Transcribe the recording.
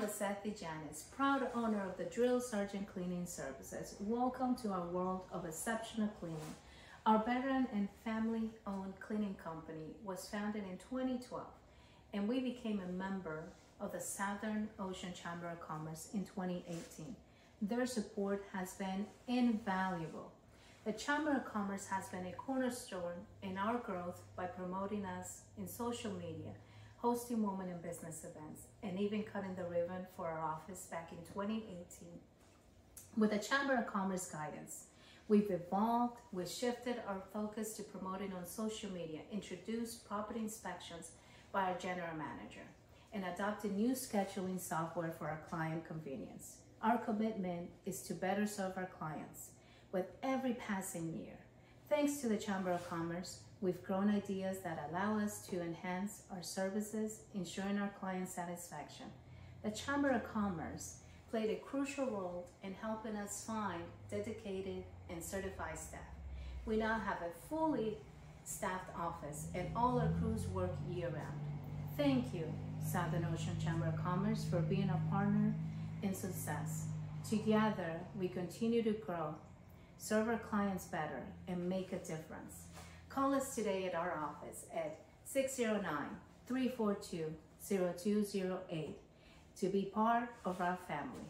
I'm Lasethi Janice, proud owner of the Drill Sergeant Cleaning Services. Welcome to our world of exceptional cleaning. Our veteran and family owned cleaning company was founded in 2012 and we became a member of the Southern Ocean Chamber of Commerce in 2018. Their support has been invaluable. The Chamber of Commerce has been a cornerstone in our growth by promoting us in social media, hosting women in business events, and even cutting the ribbon for our office back in 2018. With the Chamber of Commerce guidance, we've evolved, we've shifted our focus to promoting on social media, introduced property inspections by our general manager, and adopted new scheduling software for our client convenience. Our commitment is to better serve our clients with every passing year. Thanks to the Chamber of Commerce, we've grown ideas that allow us to enhance our services, ensuring our client satisfaction. The Chamber of Commerce played a crucial role in helping us find dedicated and certified staff. We now have a fully staffed office and all our crews work year round. Thank you, Southern Ocean Chamber of Commerce, for being a partner in success. Together, we continue to grow serve our clients better, and make a difference. Call us today at our office at 609-342-0208 to be part of our family.